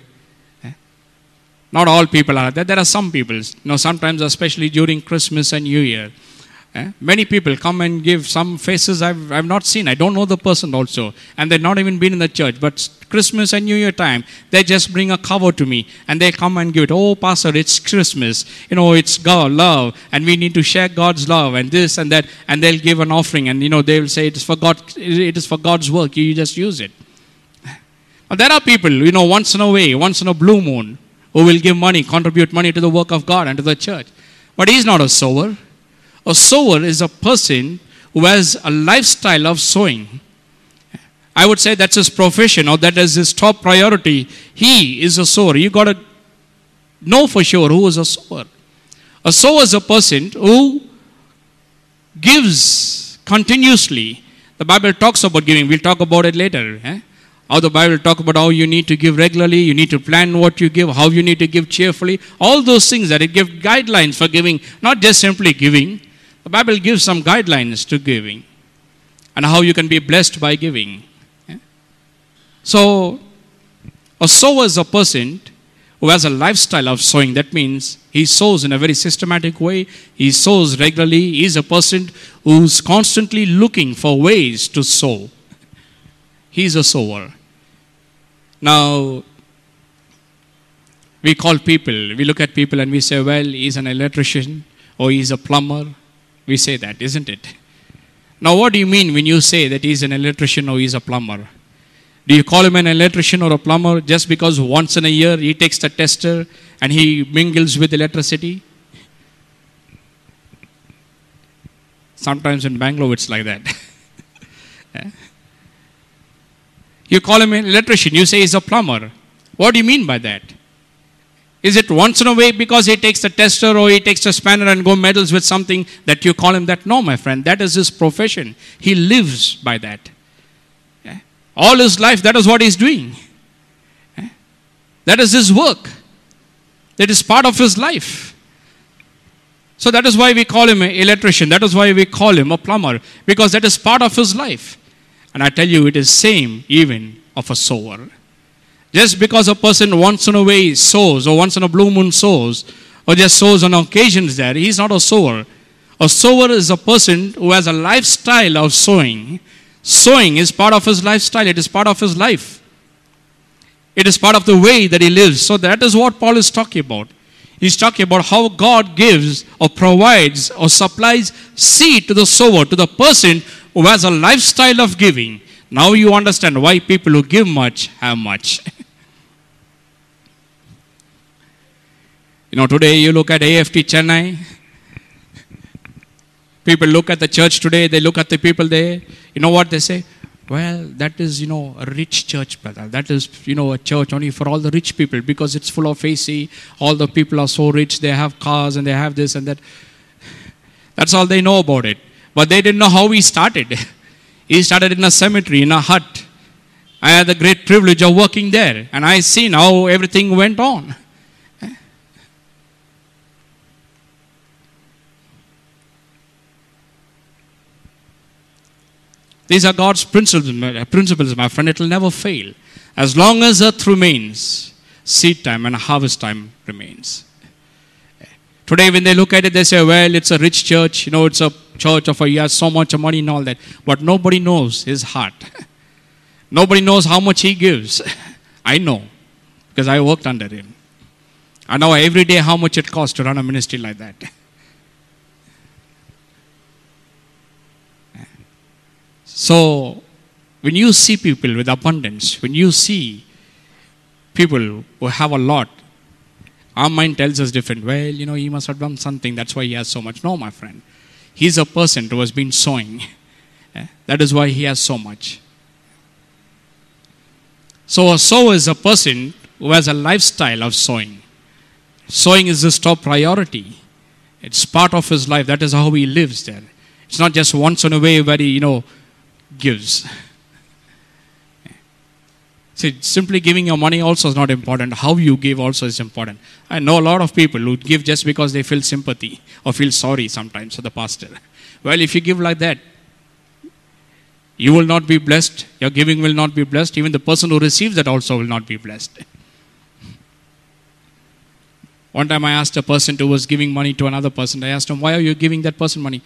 Not all people are there. There are some people. You know, sometimes, especially during Christmas and New Year, eh, many people come and give some faces I've, I've not seen. I don't know the person also. And they've not even been in the church. But Christmas and New Year time, they just bring a cover to me and they come and give it. Oh, Pastor, it's Christmas. You know, it's God, love, and we need to share God's love and this and that. And they'll give an offering and, you know, they'll say it is for God, it is for God's work. You just use it. But there are people, you know, once in a way, once in a blue moon, who will give money, contribute money to the work of God and to the church. But he's not a sower. A sower is a person who has a lifestyle of sowing. I would say that's his profession or that is his top priority. He is a sower. You got to know for sure who is a sower. A sower is a person who gives continuously. The Bible talks about giving. We'll talk about it later. Eh? How the Bible talk about how you need to give regularly, you need to plan what you give, how you need to give cheerfully. All those things that it gives guidelines for giving, not just simply giving. The Bible gives some guidelines to giving and how you can be blessed by giving. So, a sower is a person who has a lifestyle of sowing. That means he sows in a very systematic way, he sows regularly. He is a person who's constantly looking for ways to sow. He's a sower. Now, we call people, we look at people and we say, well, he's an electrician or he's a plumber. We say that, isn't it? Now, what do you mean when you say that he's an electrician or he's a plumber? Do you call him an electrician or a plumber just because once in a year he takes the tester and he mingles with electricity? Sometimes in Bangalore it's like that. Eh? You call him an electrician, you say he's a plumber. What do you mean by that? Is it once in a way because he takes a tester or he takes a spanner and go meddles with something that you call him that? No, my friend, that is his profession. He lives by that. Yeah? All his life, that is what he's doing. Yeah? That is his work. That is part of his life. So that is why we call him an electrician. That is why we call him a plumber. Because that is part of his life. And I tell you, it is same even of a sower. Just because a person once in a way sows, or once in a blue moon sows, or just sows on occasions there, he's not a sower. A sower is a person who has a lifestyle of sowing. Sowing is part of his lifestyle, it is part of his life. It is part of the way that he lives. So that is what Paul is talking about. He's talking about how God gives or provides or supplies seed to the sower, to the person who has a lifestyle of giving. Now you understand why people who give much have much. you know, today you look at AFT Chennai. People look at the church today, they look at the people there. You know what they say? Well, that is, you know, a rich church, brother. That is, you know, a church only for all the rich people because it's full of AC. All the people are so rich, they have cars and they have this and that. That's all they know about it. But they didn't know how he started. he started in a cemetery, in a hut. I had the great privilege of working there, and I seen how everything went on. These are God's principles, principles, my friend. It will never fail. As long as earth remains, seed time and harvest time remains. Today, when they look at it, they say, well, it's a rich church. You know, it's a church of a, he has so much money and all that. But nobody knows his heart. nobody knows how much he gives. I know because I worked under him. I know every day how much it costs to run a ministry like that. so, when you see people with abundance, when you see people who have a lot, our mind tells us different. Well, you know, he must have done something. That's why he has so much. No, my friend. He's a person who has been sowing. Eh? that is why he has so much. So, a sower is a person who has a lifestyle of sowing. Sowing is his top priority. It's part of his life. That is how he lives there. It's not just once in a way where he, you know, gives. See, simply giving your money also is not important. How you give also is important. I know a lot of people who give just because they feel sympathy or feel sorry sometimes for the pastor. Well, if you give like that, you will not be blessed. Your giving will not be blessed. Even the person who receives that also will not be blessed. One time I asked a person who was giving money to another person, I asked him, Why are you giving that person money?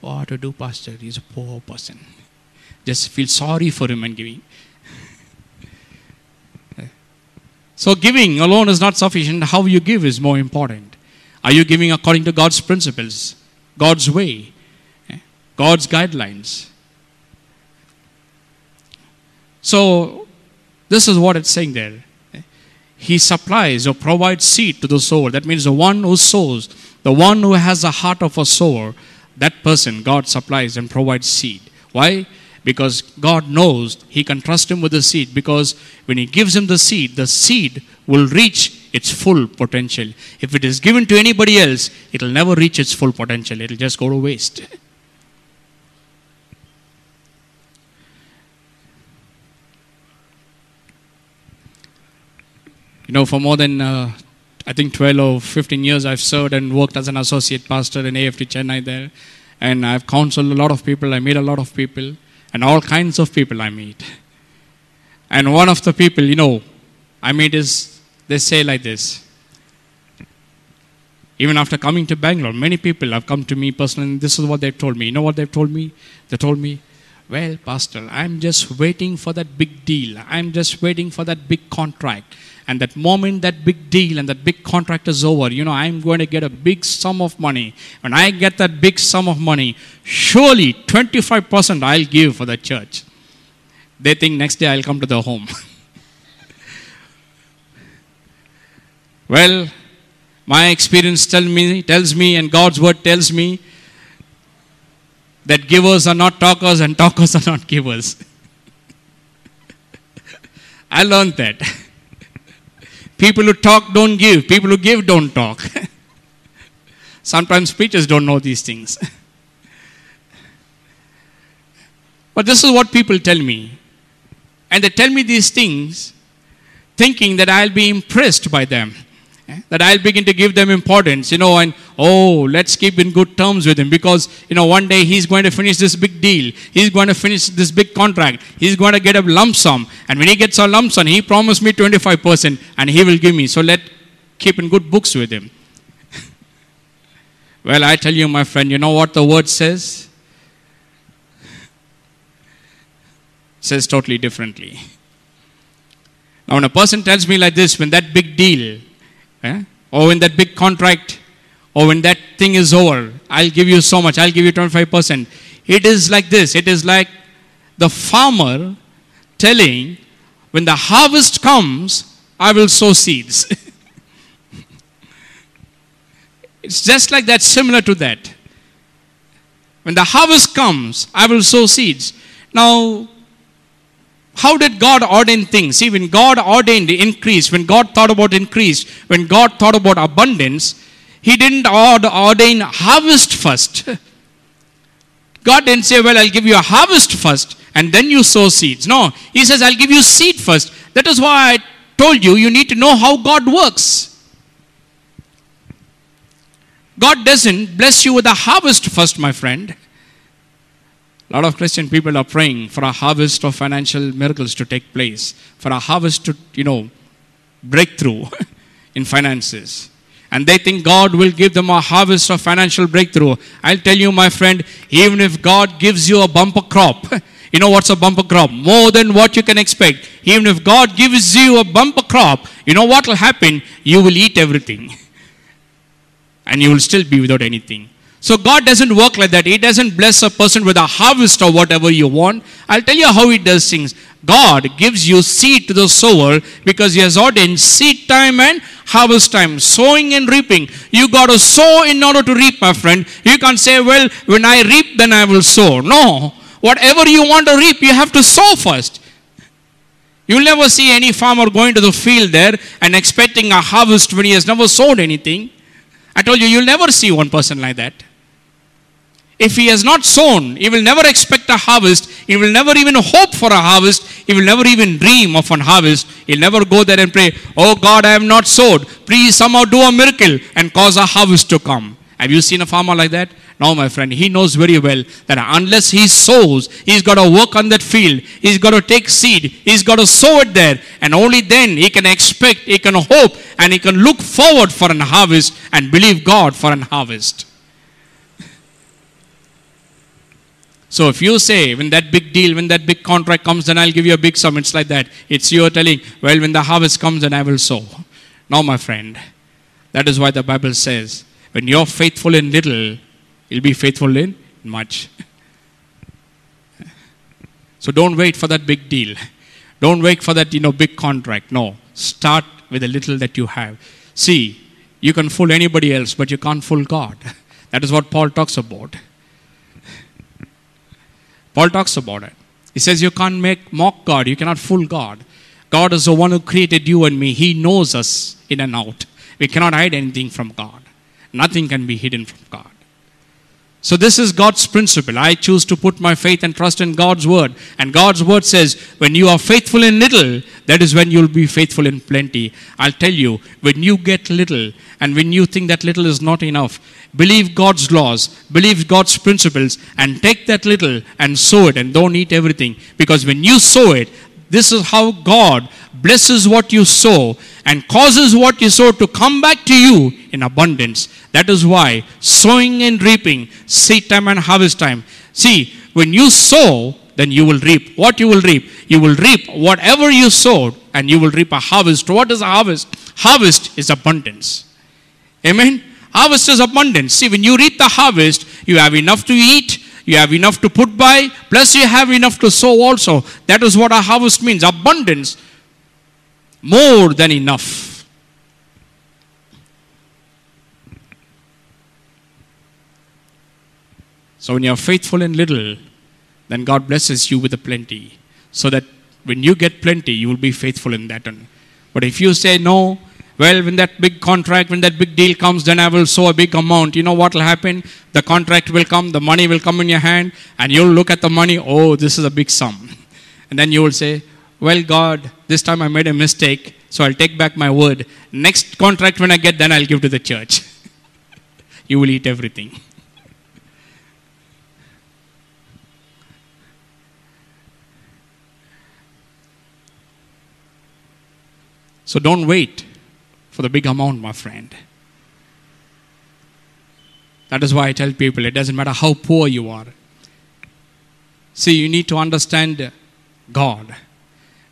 What to do, Pastor? He's a poor person. Just feel sorry for him and giving. So giving alone is not sufficient. How you give is more important. Are you giving according to God's principles, God's way, eh, God's guidelines? So this is what it's saying there. He supplies or provides seed to the sower. That means the one who sows, the one who has the heart of a sower, that person God supplies and provides seed. Why? Because God knows he can trust him with the seed. Because when he gives him the seed, the seed will reach its full potential. If it is given to anybody else, it will never reach its full potential. It will just go to waste. You know, for more than uh, I think 12 or 15 years, I've served and worked as an associate pastor in AFT Chennai there. And I've counseled a lot of people, I meet a lot of people, and all kinds of people I meet. And one of the people, you know, I meet is, they say like this. Even after coming to Bangalore, many people have come to me personally, and this is what they've told me. You know what they've told me? They told me, Well, Pastor, I'm just waiting for that big deal. I'm just waiting for that big contract. And that moment that big deal and that big contract is over, you know, I'm going to get a big sum of money. When I get that big sum of money, surely 25% I'll give for the church. They think next day I'll come to the home. well, my experience tell me, tells me, and God's word tells me that givers are not talkers and talkers are not givers. I learned that. People who talk don't give. People who give don't talk. Sometimes preachers don't know these things. but this is what people tell me. And they tell me these things thinking that I'll be impressed by them. That I'll begin to give them importance, you know, and oh, let's keep in good terms with him because, you know, one day he's going to finish this big deal. He's going to finish this big contract. He's going to get a lump sum. And when he gets a lump sum, he promised me 25% and he will give me. So let keep in good books with him. well, I tell you, my friend, you know what the word says? It says totally differently. Now, when a person tells me like this, when that big deal, eh, or when that big contract, or when that thing is over, I'll give you so much, I'll give you 25%. It is like this it is like the farmer telling, when the harvest comes, I will sow seeds. it's just like that, similar to that. When the harvest comes, I will sow seeds. Now, how did God ordain things? See, when God ordained increase, when God thought about increase, when God thought about abundance, He didn't ordain harvest first. God didn't say, Well, I'll give you a harvest first and then you sow seeds. No, He says, I'll give you seed first. That is why I told you, you need to know how God works. God doesn't bless you with a harvest first, my friend. A lot of Christian people are praying for a harvest of financial miracles to take place, for a harvest to, you know, breakthrough in finances. And they think God will give them a harvest of financial breakthrough. I'll tell you, my friend, even if God gives you a bumper crop, you know what's a bumper crop? More than what you can expect. Even if God gives you a bumper crop, you know what will happen? You will eat everything. And you will still be without anything. So God doesn't work like that. He doesn't bless a person with a harvest or whatever you want. I'll tell you how He does things. God gives you seed to the sower because He has ordained seed time and harvest time, sowing and reaping. You got to sow in order to reap, my friend. You can't say, well, when I reap, then I will sow. No. Whatever you want to reap, you have to sow first. You'll never see any farmer going to the field there and expecting a harvest when he has never sown anything. I told you, you'll never see one person like that. If he has not sown, he will never expect a harvest. He will never even hope for a harvest. He will never even dream of an harvest. He'll never go there and pray, Oh God, I have not sowed. Please somehow do a miracle and cause a harvest to come. Have you seen a farmer like that? No, my friend. He knows very well that unless he sows, he's got to work on that field. He's got to take seed. He's got to sow it there. And only then he can expect, he can hope, and he can look forward for an harvest and believe God for an harvest. So if you say, when that big deal, when that big contract comes, then I'll give you a big sum, it's like that. It's you telling, well, when the harvest comes, then I will sow. No, my friend. That is why the Bible says, when you're faithful in little, you'll be faithful in much. So don't wait for that big deal. Don't wait for that, you know, big contract. No. Start with the little that you have. See, you can fool anybody else, but you can't fool God. That is what Paul talks about. Paul talks about it. He says you can't make mock God, you cannot fool God. God is the one who created you and me. He knows us in and out. We cannot hide anything from God. Nothing can be hidden from God. So, this is God's principle. I choose to put my faith and trust in God's word. And God's word says, when you are faithful in little, that is when you'll be faithful in plenty. I'll tell you, when you get little and when you think that little is not enough, believe God's laws, believe God's principles, and take that little and sow it and don't eat everything. Because when you sow it, this is how God blesses what you sow and causes what you sow to come back to you in abundance. That is why sowing and reaping, seed time and harvest time. See, when you sow, then you will reap. What you will reap? You will reap whatever you sowed, and you will reap a harvest. What is a harvest? Harvest is abundance. Amen. Harvest is abundance. See, when you reap the harvest, you have enough to eat, you have enough to put by, plus you have enough to sow also. That is what a harvest means abundance, more than enough. So when you are faithful in little, then God blesses you with a plenty. So that when you get plenty, you will be faithful in that. But if you say no, well, when that big contract, when that big deal comes, then I will sow a big amount. You know what will happen? The contract will come, the money will come in your hand, and you'll look at the money, oh, this is a big sum. And then you will say, well, God, this time I made a mistake, so I'll take back my word. Next contract when I get, then I'll give to the church. you will eat everything. So don't wait for the big amount, my friend. That is why I tell people it doesn't matter how poor you are. See, you need to understand God.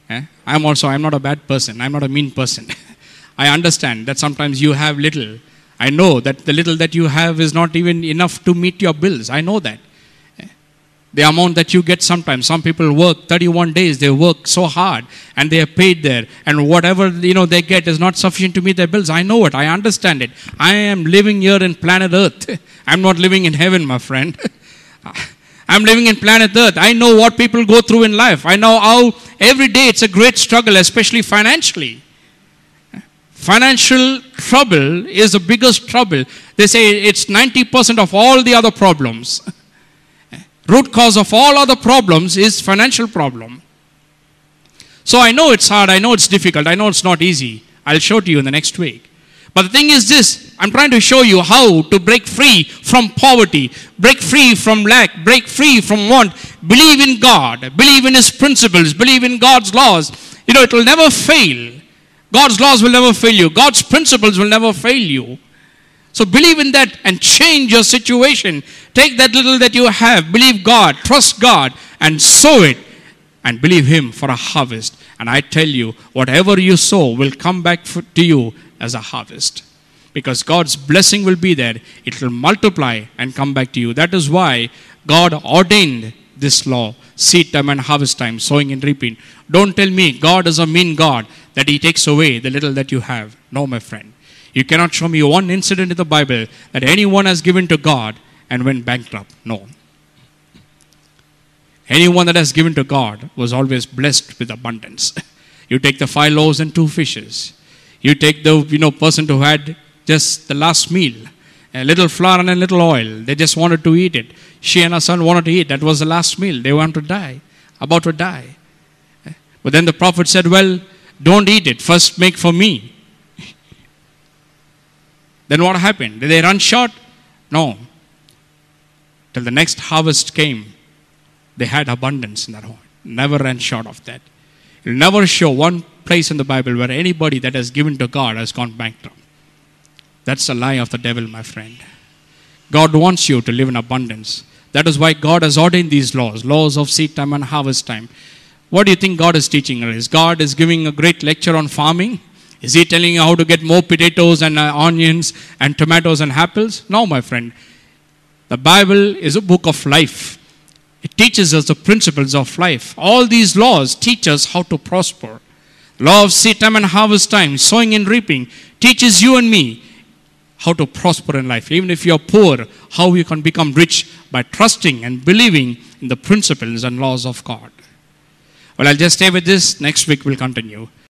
Eh? I'm also, I'm not a bad person. I'm not a mean person. I understand that sometimes you have little. I know that the little that you have is not even enough to meet your bills. I know that the amount that you get sometimes some people work 31 days they work so hard and they are paid there and whatever you know they get is not sufficient to meet their bills i know it i understand it i am living here in planet earth i'm not living in heaven my friend i'm living in planet earth i know what people go through in life i know how every day it's a great struggle especially financially financial trouble is the biggest trouble they say it's 90% of all the other problems root cause of all other problems is financial problem. So I know it's hard, I know it's difficult, I know it's not easy. I'll show to you in the next week. But the thing is this, I'm trying to show you how to break free from poverty, break free from lack, break free from want. Believe in God, believe in His principles, believe in God's laws. You know, it will never fail. God's laws will never fail you. God's principles will never fail you. So believe in that and change your situation. Take that little that you have, believe God, trust God, and sow it and believe Him for a harvest. And I tell you, whatever you sow will come back to you as a harvest. Because God's blessing will be there, it will multiply and come back to you. That is why God ordained this law seed time and harvest time, sowing and reaping. Don't tell me God is a mean God that He takes away the little that you have. No, my friend. You cannot show me one incident in the Bible that anyone has given to God and went bankrupt. No. Anyone that has given to God was always blessed with abundance. you take the five loaves and two fishes. You take the you know person who had just the last meal, a little flour and a little oil. They just wanted to eat it. She and her son wanted to eat. That was the last meal. They want to die, about to die. But then the prophet said, Well, don't eat it. First make for me. Then what happened? Did they run short? No. Till the next harvest came, they had abundance in their home. Never ran short of that. You'll never show one place in the Bible where anybody that has given to God has gone bankrupt. That's a lie of the devil, my friend. God wants you to live in abundance. That is why God has ordained these laws, laws of seed time and harvest time. What do you think God is teaching us? God is giving a great lecture on farming? Is he telling you how to get more potatoes and uh, onions and tomatoes and apples? No, my friend. The Bible is a book of life. It teaches us the principles of life. All these laws teach us how to prosper. Law of seed time and harvest time, sowing and reaping, teaches you and me how to prosper in life. Even if you're poor, how you can become rich by trusting and believing in the principles and laws of God. Well, I'll just stay with this. Next week we'll continue.